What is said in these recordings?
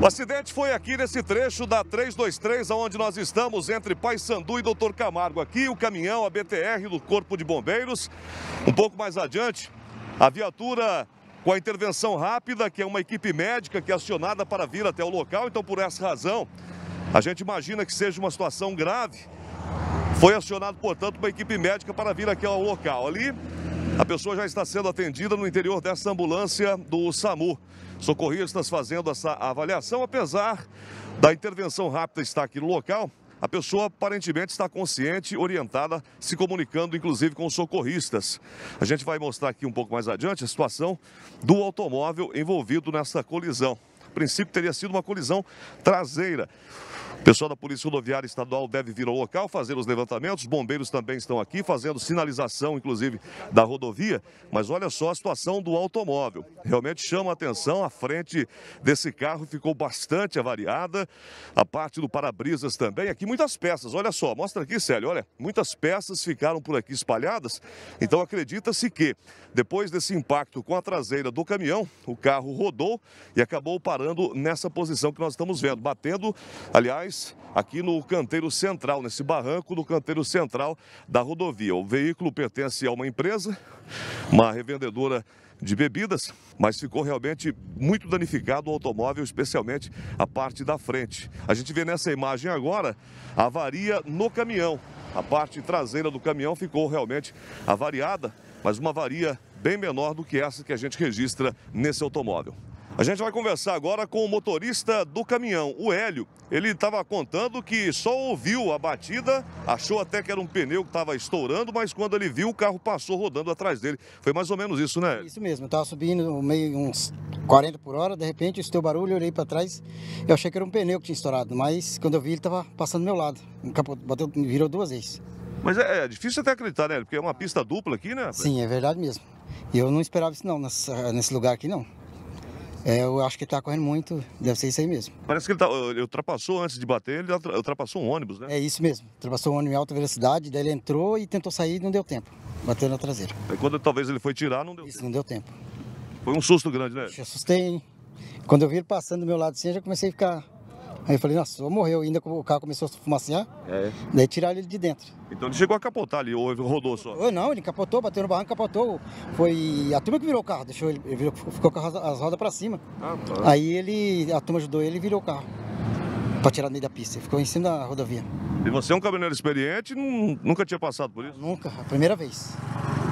O acidente foi aqui nesse trecho da 323, onde nós estamos, entre Paysandu e Doutor Camargo. Aqui o caminhão, a BTR do Corpo de Bombeiros. Um pouco mais adiante, a viatura com a intervenção rápida, que é uma equipe médica que é acionada para vir até o local. Então, por essa razão, a gente imagina que seja uma situação grave. Foi acionado, portanto, uma equipe médica para vir aqui ao local. Ali, a pessoa já está sendo atendida no interior dessa ambulância do SAMU. Socorristas fazendo essa avaliação, apesar da intervenção rápida estar aqui no local, a pessoa aparentemente está consciente, orientada, se comunicando inclusive com os socorristas. A gente vai mostrar aqui um pouco mais adiante a situação do automóvel envolvido nessa colisão. A princípio teria sido uma colisão traseira. Pessoal da Polícia Rodoviária Estadual deve vir ao local fazer os levantamentos. Os bombeiros também estão aqui fazendo sinalização, inclusive, da rodovia. Mas olha só a situação do automóvel. Realmente chama a atenção. A frente desse carro ficou bastante avariada. A parte do para-brisas também. Aqui muitas peças. Olha só, mostra aqui, Célio. Olha, muitas peças ficaram por aqui espalhadas. Então acredita-se que, depois desse impacto com a traseira do caminhão, o carro rodou e acabou parando nessa posição que nós estamos vendo. Batendo, aliás, aqui no canteiro central, nesse barranco do canteiro central da rodovia. O veículo pertence a uma empresa, uma revendedora de bebidas, mas ficou realmente muito danificado o automóvel, especialmente a parte da frente. A gente vê nessa imagem agora a avaria no caminhão. A parte traseira do caminhão ficou realmente avariada, mas uma avaria bem menor do que essa que a gente registra nesse automóvel. A gente vai conversar agora com o motorista do caminhão, o Hélio. Ele estava contando que só ouviu a batida, achou até que era um pneu que estava estourando, mas quando ele viu, o carro passou rodando atrás dele. Foi mais ou menos isso, né? Isso mesmo, eu estava subindo meio uns 40 por hora, de repente eu o barulho, eu olhei para trás, eu achei que era um pneu que tinha estourado, mas quando eu vi ele estava passando do meu lado, bateu, virou duas vezes. Mas é, é, difícil até acreditar, né? Porque é uma pista dupla aqui, né? Sim, é verdade mesmo. E eu não esperava isso não, nessa, nesse lugar aqui não. É, eu acho que ele tá correndo muito, deve ser isso aí mesmo. Parece que ele, tá, ele ultrapassou antes de bater, ele ultrapassou um ônibus, né? É isso mesmo, ultrapassou um ônibus em alta velocidade, daí ele entrou e tentou sair e não deu tempo, bateu na traseira. Aí quando talvez ele foi tirar, não deu isso, tempo. não deu tempo. Foi um susto grande, né? Eu assustei, hein? Quando eu vi ele passando do meu lado assim, eu já comecei a ficar Aí eu falei, nossa, vou morrer. Ainda o carro começou a fumaciar. É. Daí tiraram ele de dentro. Então ele chegou a capotar ali, ou rodou só? Ou não, ele capotou, bateu no barranco, capotou. Foi a turma que virou o carro, deixou ele, virou, ficou com as, as rodas para cima. Ah, tá. Aí ele, a turma ajudou ele e virou o carro. Para tirar no meio da pista. Ele ficou em cima da rodovia. E você é um caminhoneiro experiente nunca tinha passado por isso? Nunca, a primeira vez.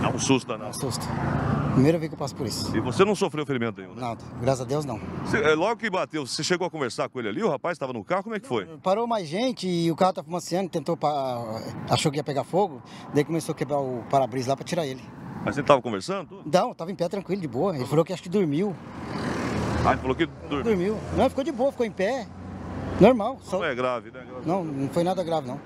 Dá um susto danado. Dá um susto. Primeira vez que eu passo por isso. E você não sofreu ferimento nenhum, né? Nada, graças a Deus não. Você, é, logo que bateu, você chegou a conversar com ele ali? O rapaz estava no carro, como é que foi? Parou mais gente e o carro estava fumaciando, tentou, achou que ia pegar fogo, daí começou a quebrar o para-brisa lá para tirar ele. Mas você estava conversando? Tudo? Não, estava em pé tranquilo, de boa. Ele falou que acho que dormiu. Ah, ele falou que dormiu? Dormiu. Não, ficou de boa, ficou em pé. Normal. Só... Não é grave, né? Não, não foi nada grave, não.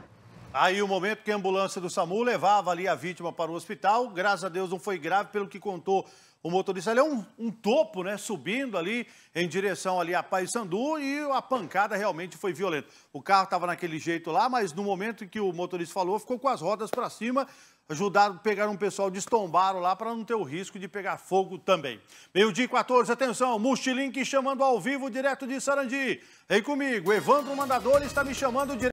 Aí o momento que a ambulância do SAMU levava ali a vítima para o hospital, graças a Deus não foi grave, pelo que contou o motorista. Ele é um, um topo, né, subindo ali em direção ali a Paysandu e a pancada realmente foi violenta. O carro estava naquele jeito lá, mas no momento em que o motorista falou, ficou com as rodas para cima, ajudaram, pegaram um pessoal, destombaram lá para não ter o risco de pegar fogo também. Meio-dia 14, atenção, Multilink chamando ao vivo direto de Sarandi. Vem comigo, Evandro Mandador está me chamando direto.